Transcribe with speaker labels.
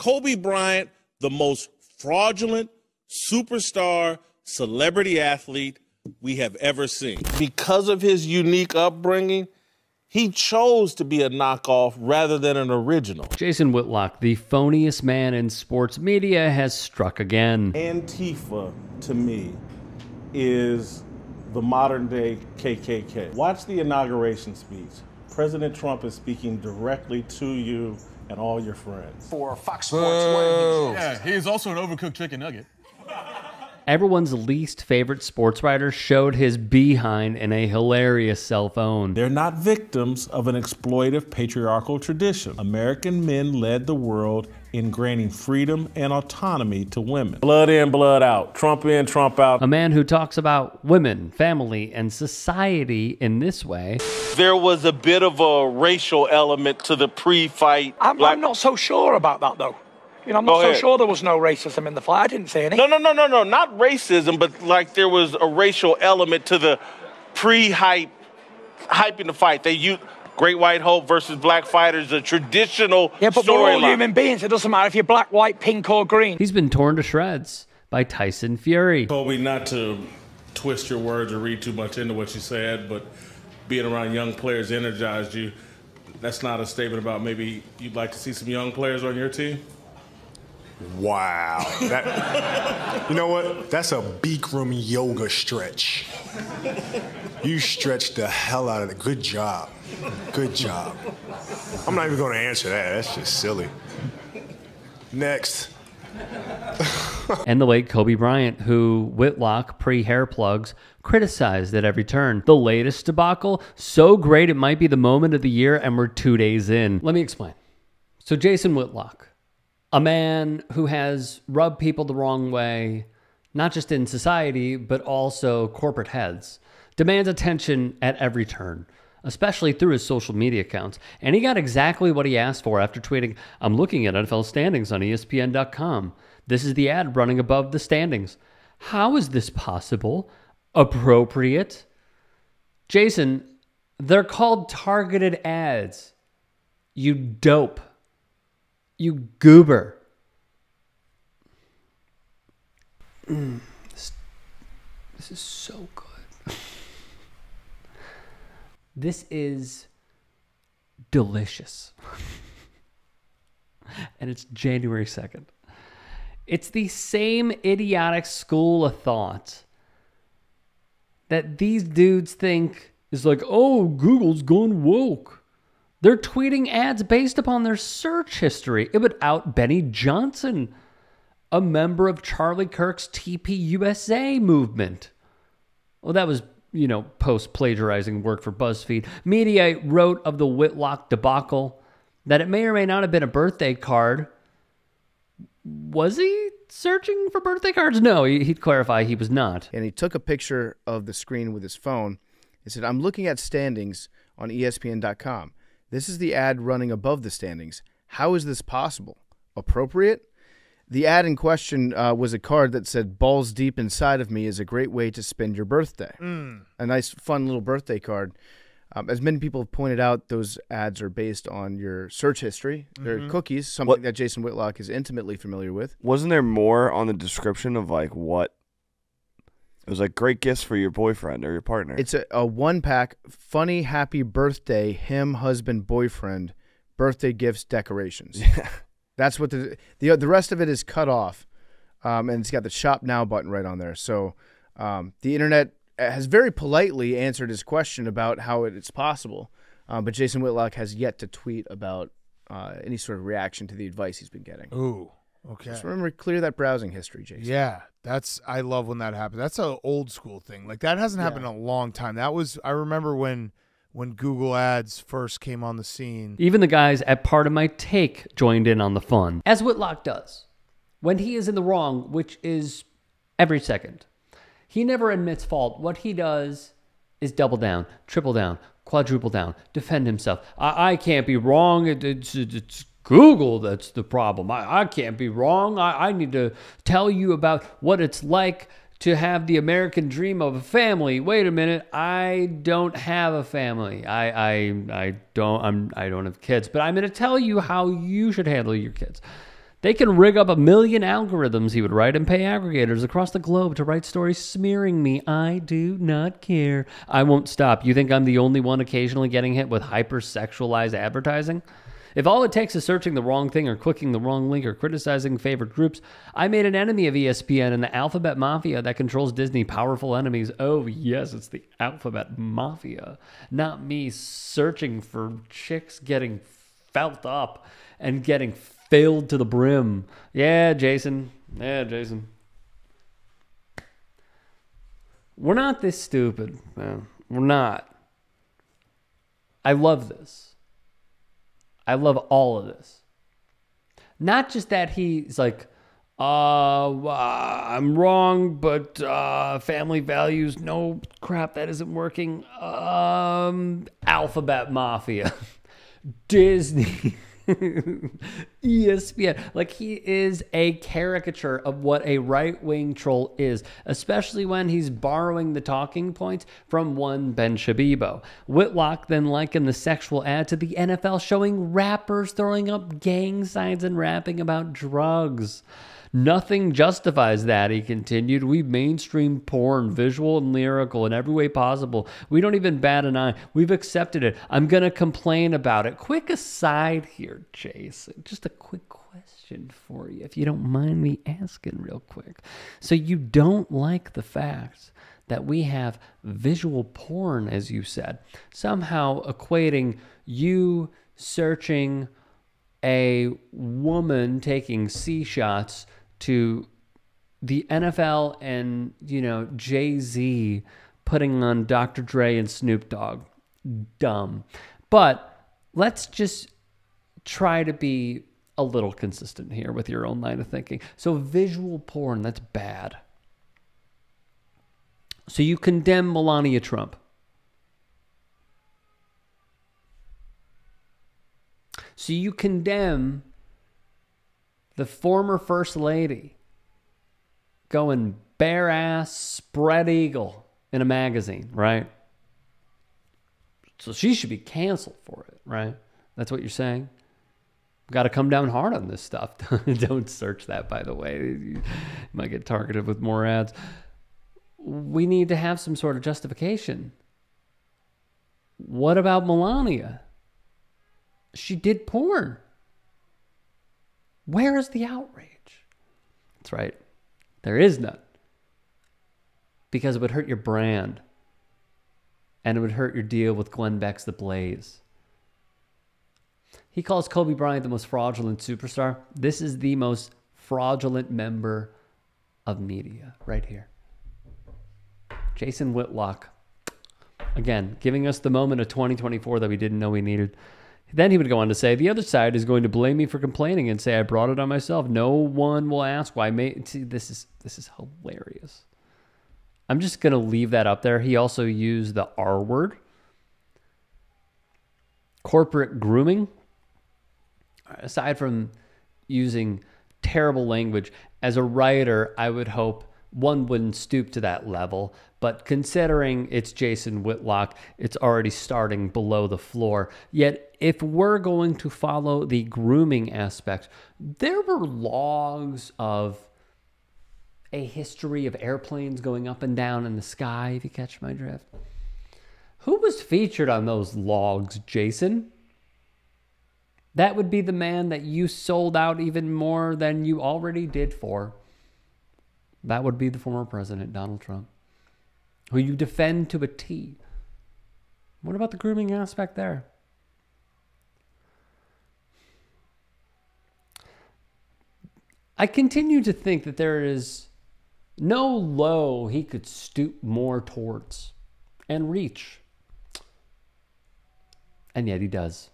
Speaker 1: Kobe Bryant, the most fraudulent superstar celebrity athlete we have ever seen. Because of his unique upbringing, he chose to be a knockoff rather than an original.
Speaker 2: Jason Whitlock, the phoniest man in sports media, has struck again.
Speaker 1: Antifa, to me, is the modern day KKK. Watch the inauguration speech. President Trump is speaking directly to you and all your friends.
Speaker 3: For Fox Sports.
Speaker 4: Yeah, he is also an overcooked chicken nugget.
Speaker 2: Everyone's least favorite sports writer showed his behind in a hilarious cell phone.
Speaker 1: They're not victims of an exploitive patriarchal tradition. American men led the world in granting freedom and autonomy to women. Blood in, blood out. Trump in, Trump out.
Speaker 2: A man who talks about women, family, and society in this way.
Speaker 1: There was a bit of a racial element to the pre fight.
Speaker 3: I'm, I'm not so sure about that, though. You know, I'm not
Speaker 1: Go
Speaker 3: so
Speaker 1: ahead.
Speaker 3: sure there was no racism in the fight. I didn't see any.
Speaker 1: No, no, no, no, no. Not racism, but like there was a racial element to the pre-hype, hyping the fight. They used Great White Hope versus Black Fighters, a traditional
Speaker 3: Yeah, but we're all
Speaker 1: storyline.
Speaker 3: human beings. It doesn't matter if you're black, white, pink, or green.
Speaker 2: He's been torn to shreds by Tyson Fury.
Speaker 1: Kobe, not to twist your words or read too much into what you said, but being around young players energized you. That's not a statement about maybe you'd like to see some young players on your team.
Speaker 5: Wow. That, you know what? That's a Bikram yoga stretch. You stretched the hell out of it. Good job. Good job. I'm not even going to answer that. That's just silly. Next.
Speaker 2: and the late Kobe Bryant, who Whitlock, pre hair plugs, criticized at every turn. The latest debacle, so great it might be the moment of the year, and we're two days in. Let me explain. So, Jason Whitlock, a man who has rubbed people the wrong way, not just in society, but also corporate heads, demands attention at every turn. Especially through his social media accounts. And he got exactly what he asked for after tweeting, I'm looking at NFL standings on ESPN.com. This is the ad running above the standings. How is this possible? Appropriate? Jason, they're called targeted ads. You dope. You goober. Mm, this, this is so good. this is delicious. and it's January 2nd. It's the same idiotic school of thought that these dudes think is like, oh, Google's gone woke. They're tweeting ads based upon their search history. It would out Benny Johnson, a member of Charlie Kirk's TPUSA movement. Well, that was, you know, post plagiarizing work for BuzzFeed. Mediaite wrote of the Whitlock debacle that it may or may not have been a birthday card. Was he searching for birthday cards? No, he- he'd clarify he was not.
Speaker 6: and he took a picture of the screen with his phone. He said, I'm looking at standings on ESPN.com. This is the ad running above the standings. How is this possible? Appropriate? The ad in question uh, was a card that said, Balls deep inside of me is a great way to spend your birthday. A nice, fun little birthday card. Um, as many people have pointed out, those ads are based on your search history. They're cookies, something that Jason Whitlock is intimately familiar with.
Speaker 7: Wasn't there more on the description of like what? It was like great gifts for your boyfriend or your partner.
Speaker 6: It's a, a one pack, funny, happy birthday, him, husband, boyfriend, birthday gifts, decorations. Yeah. That's what the the the rest of it is cut off, um, and it's got the shop now button right on there. So um, the internet has very politely answered his question about how it, it's possible, uh, but Jason Whitlock has yet to tweet about uh, any sort of reaction to the advice he's been getting.
Speaker 8: Ooh, okay.
Speaker 6: Just remember, clear that browsing history, Jason.
Speaker 8: Yeah, that's I love when that happens. That's an old school thing. Like that hasn't happened in a long time. That was I remember when when Google Ads first came on the scene.
Speaker 2: Even the guys at Pardon My Take joined in on the fun, as Whitlock does. When he is in the wrong, which is every second, he never admits fault. What he does is double down, triple down, quadruple down, defend himself. I, I can't be wrong. It- it's, it's Google that's the problem. I, I can't be wrong. I, I need to tell you about what it's like to have the American dream of a family. Wait a minute, I don't have a family. I I I don't I'm I don't have kids, but I'm going to tell you how you should handle your kids. They can rig up a million algorithms, he would write, and pay aggregators across the globe to write stories smearing me. I do not care. I won't stop. You think I'm the only one occasionally getting hit with hypersexualized advertising? If all it takes is searching the wrong thing or clicking the wrong link or criticizing favorite groups, I made an enemy of ESPN and the Alphabet Mafia that controls Disney. Powerful enemies. Oh, yes, it's the Alphabet Mafia. Not me searching for chicks getting felt up and getting filled to the brim. Yeah, Jason. Yeah, Jason. We're not this stupid, man. We're not. I love this. I love all of this. Not just that he's like, uh, I'm wrong, but uh, family values, no crap, that isn't working. Um, Alphabet Mafia, Disney, ESPN. Like he is a caricature of what a right wing troll is, especially when he's borrowing the talking points from one Ben Shabibo. Whitlock then likened the sexual ad to the NFL showing rappers throwing up gang signs and rapping about drugs. Nothing justifies that, he continued. We mainstream porn, visual and lyrical, in every way possible. We don't even bat an eye. We've accepted it. I'm going to complain about it. Quick aside here, Jason. Just a quick question for you, if you don't mind me asking real quick. So, you don't like the fact that we have visual porn, as you said, somehow equating you searching a woman taking C shots to the NFL and, you know, Jay Z putting on Dr. Dre and Snoop Dogg. Dumb. But let's just try to be a little consistent here with your own line of thinking. So, visual porn, that's bad. So, you condemn Melania Trump. So you condemn the former first lady going bare ass spread eagle in a magazine, right? So she should be canceled for it, right? That's what you're saying? Got to come down hard on this stuff. Don't search that, by the way. You might get targeted with more ads. We need to have some sort of justification. What about Melania? She did porn. Where is the outrage? That's right. There is none. Because it would hurt your brand. And it would hurt your deal with Glenn Beck's The Blaze. He calls Kobe Bryant the most fraudulent superstar. This is the most fraudulent member of media right here. Jason Whitlock. Again, giving us the moment of 2024 that we didn't know we needed. Then he would go on to say, the other side is going to blame me for complaining and say I brought it on myself. No one will ask why. May See, this is this is hilarious. I'm just gonna leave that up there. He also used the R word, corporate grooming. Aside from using terrible language, as a writer, I would hope one wouldn't stoop to that level. But considering it's Jason Whitlock, it's already starting below the floor. Yet, if we're going to follow the grooming aspect, there were logs of a history of airplanes going up and down in the sky, if you catch my drift. Who was featured on those logs, Jason? That would be the man that you sold out even more than you already did for. That would be the former president, Donald Trump, who you defend to a T. What about the grooming aspect there? I continue to think that there is no low he could stoop more towards and reach. And yet he does.